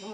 等